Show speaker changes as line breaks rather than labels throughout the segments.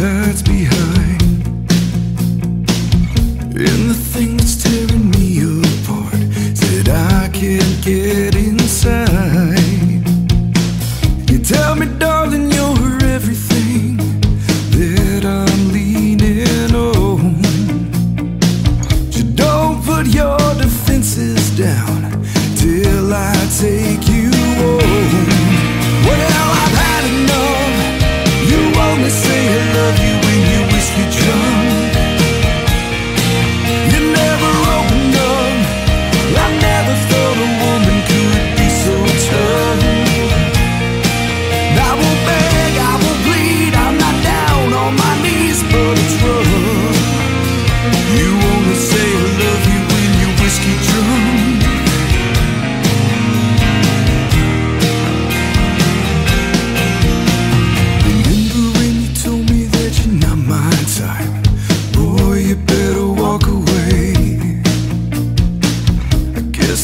hurts behind. In the things tearing me apart Said I can't get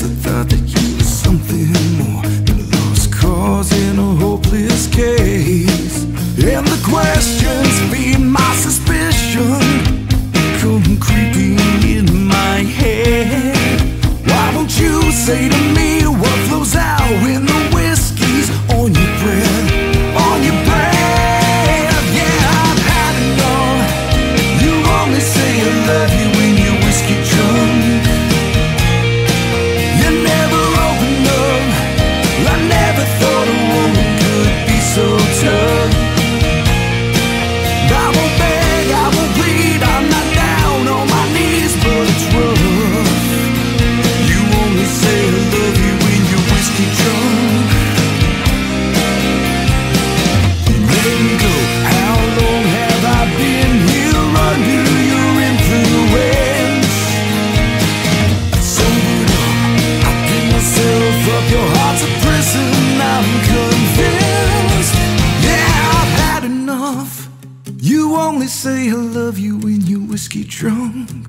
I thought that you were something more than lost cause in a hopeless case. And the questions feed my suspicion, come creeping in my head. Why won't you say to me what flows out in the You only say I love you when you're whiskey drunk.